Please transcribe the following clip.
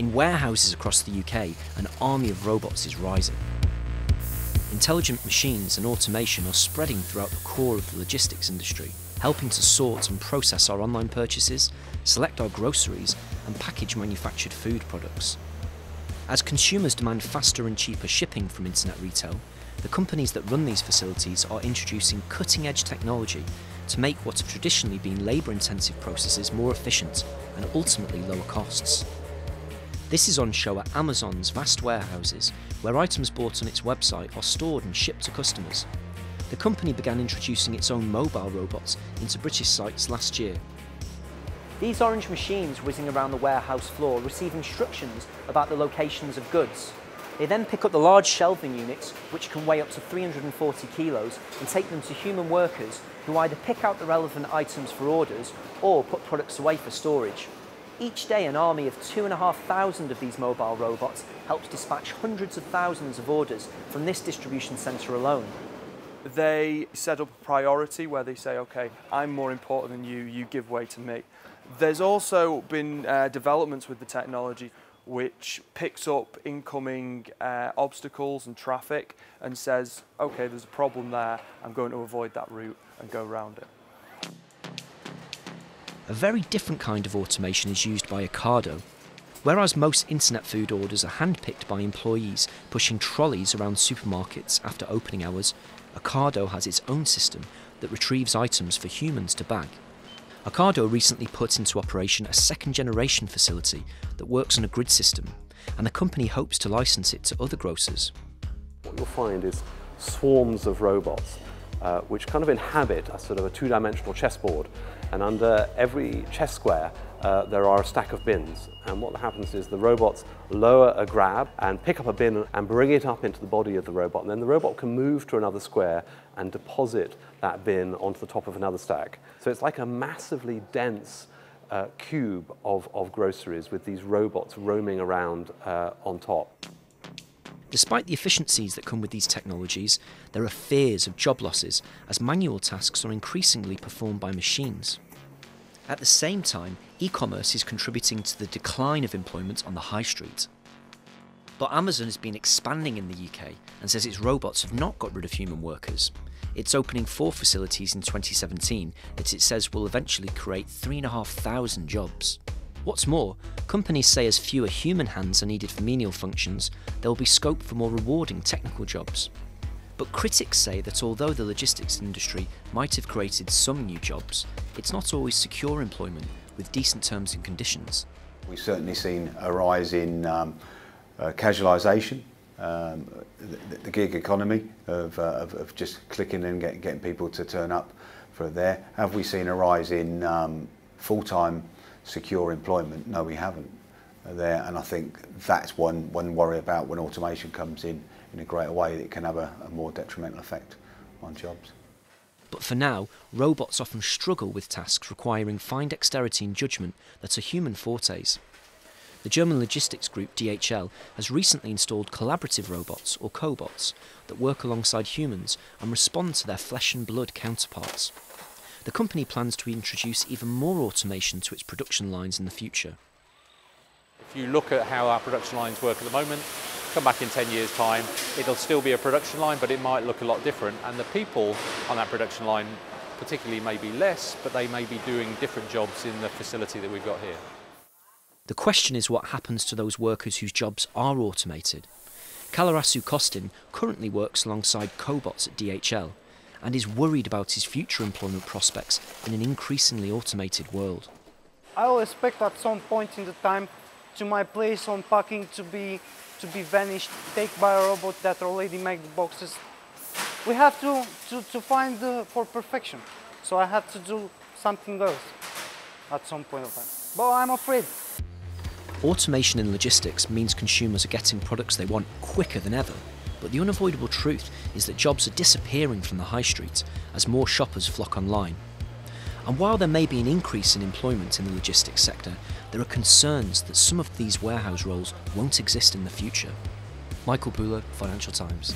In warehouses across the UK, an army of robots is rising. Intelligent machines and automation are spreading throughout the core of the logistics industry, helping to sort and process our online purchases, select our groceries, and package manufactured food products. As consumers demand faster and cheaper shipping from internet retail, the companies that run these facilities are introducing cutting edge technology to make what have traditionally been labour intensive processes more efficient and ultimately lower costs. This is on show at Amazon's vast warehouses, where items bought on its website are stored and shipped to customers. The company began introducing its own mobile robots into British sites last year. These orange machines whizzing around the warehouse floor receive instructions about the locations of goods. They then pick up the large shelving units, which can weigh up to 340 kilos, and take them to human workers who either pick out the relevant items for orders or put products away for storage. Each day, an army of 2,500 of these mobile robots helps dispatch hundreds of thousands of orders from this distribution centre alone. They set up a priority where they say, okay, I'm more important than you, you give way to me. There's also been uh, developments with the technology which picks up incoming uh, obstacles and traffic and says, okay, there's a problem there, I'm going to avoid that route and go around it. A very different kind of automation is used by Ocado. Whereas most internet food orders are handpicked by employees pushing trolleys around supermarkets after opening hours, Ocado has its own system that retrieves items for humans to bag. Ocado recently put into operation a second generation facility that works on a grid system, and the company hopes to license it to other grocers. What you'll find is swarms of robots uh, which kind of inhabit a sort of a two-dimensional chessboard and under every chess square uh, there are a stack of bins and what happens is the robots lower a grab and pick up a bin and bring it up into the body of the robot and then the robot can move to another square and deposit that bin onto the top of another stack. So it's like a massively dense uh, cube of, of groceries with these robots roaming around uh, on top. Despite the efficiencies that come with these technologies, there are fears of job losses as manual tasks are increasingly performed by machines. At the same time, e commerce is contributing to the decline of employment on the high street. But Amazon has been expanding in the UK and says its robots have not got rid of human workers. It's opening four facilities in 2017 that it says will eventually create 3,500 jobs. What's more, companies say as fewer human hands are needed for menial functions, there will be scope for more rewarding technical jobs. But critics say that although the logistics industry might have created some new jobs, it's not always secure employment with decent terms and conditions. We've certainly seen a rise in um, uh, casualisation, um, the, the, gig economy of, uh, of, of, just clicking and get, getting people to turn up for there. Have we seen a rise in um, full-time secure employment? No, we haven't uh, there. And I think that's one, one worry about when automation comes in in a greater way, it can have a, a more detrimental effect on jobs. But for now, robots often struggle with tasks requiring fine dexterity and judgment that are human fortes. The German logistics group DHL has recently installed collaborative robots, or cobots, that work alongside humans and respond to their flesh and blood counterparts. The company plans to introduce even more automation to its production lines in the future. If you look at how our production lines work at the moment, come back in 10 years' time, it'll still be a production line, but it might look a lot different. And the people on that production line, particularly, may be less, but they may be doing different jobs in the facility that we've got here. The question is what happens to those workers whose jobs are automated. Kalarasu Kostin currently works alongside cobots at DHL and is worried about his future employment prospects in an increasingly automated world. I will expect at some point in the time to my place on packing to be to be vanished, taken by a robot that already make the boxes. We have to, to, to find the, for perfection. So I have to do something else at some point of time. But I'm afraid. Automation in logistics means consumers are getting products they want quicker than ever. But the unavoidable truth is that jobs are disappearing from the high street as more shoppers flock online. And while there may be an increase in employment in the logistics sector, there are concerns that some of these warehouse roles won't exist in the future. Michael Pooler, Financial Times.